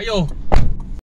还有